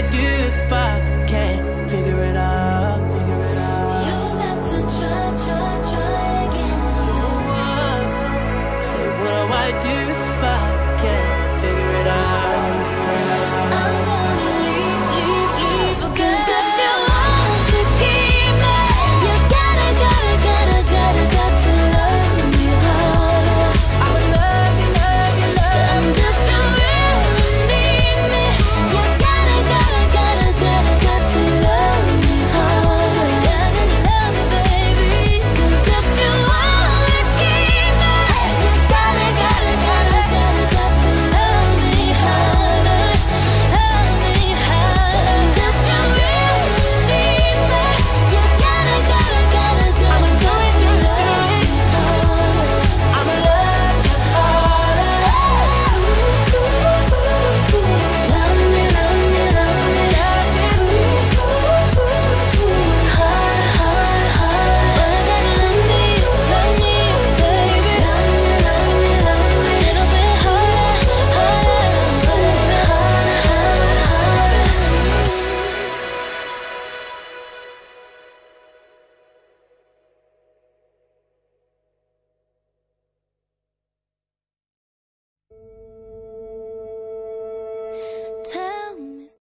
I do if I can't figure it out? Figure it out. You got to try, try, try again. Say, so what do I do?